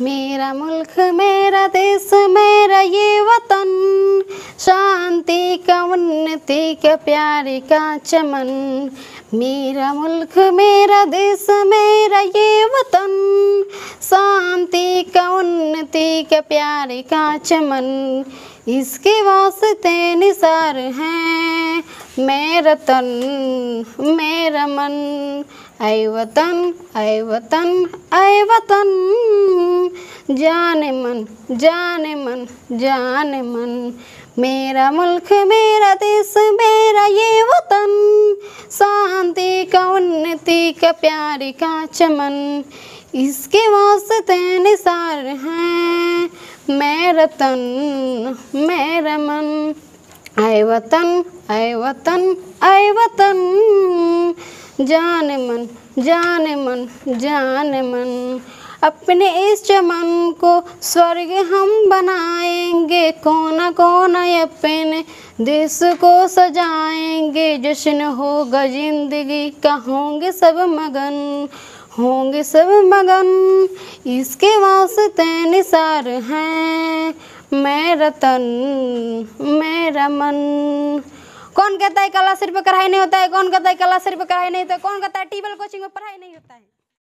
मेरा मुल्क, मेरा देश, मेरा ये वतन। शांति का उन्नति, का प्यारे का चमन। मेरा मुल्क, मेरा देश, मेरा ये वतन। शांति का उन्नति, का प्यारे का चमन। इसके वास्ते निसार हैं मेरा तन, मेरा मन। ऐ वतन ऐ वतन ऐ वतन। जाने मन जाने मन जाने मन। मेरा मुल्क, मेरा देश, मेरा ये वतन। शांति का उन्नति, का प्यारे, का चमन। इसके वास्ते निसार हैं मेरा तन मेरा मन। ऐ वतन ऐ वतन ऐ वतन। जाने मन जाने मन जाने मन। अपने इस चमन को स्वर्ग हम बनाएँगे। कोना कोना अपने देश को सजाएँगे? जश्न होगा ज़िंदगी का, होंगे सब मगन, होंगे सब मगन। इसके वास्ते निसार हैं मेरा तन, मेरा मन। कौन कहता है कला सिर्फ़ पढ़ाई नहीं होता है? कौन कहता है कला सिर्फ़ पढ़ाई नहीं होता है? कौन कहता है टीबल कोचिंग में पढ़ाई नहीं होता है?